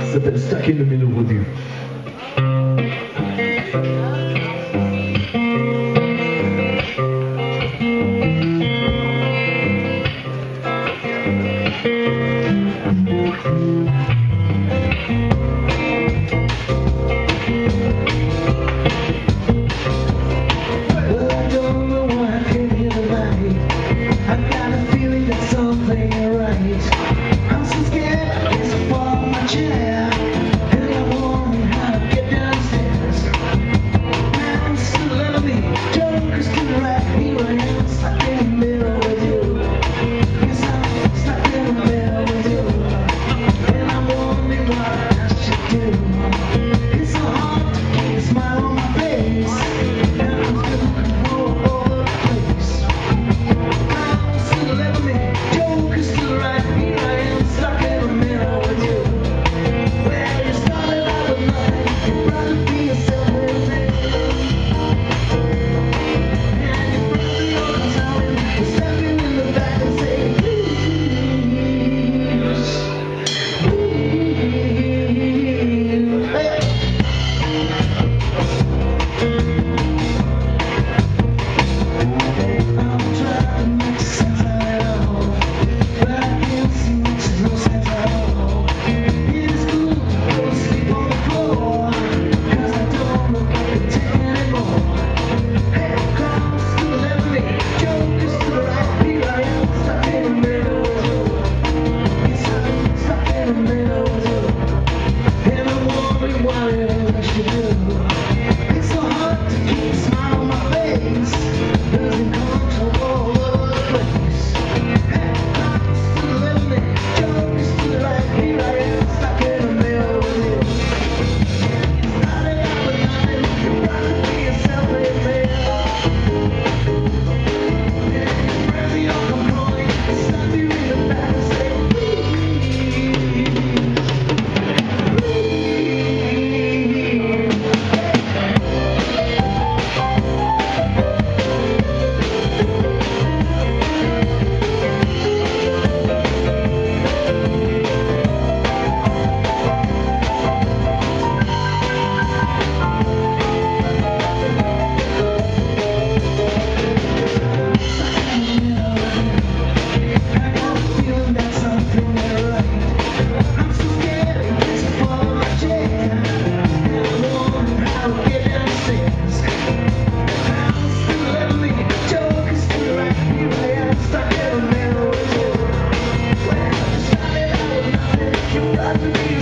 Ça s'appelle Stuck you. happily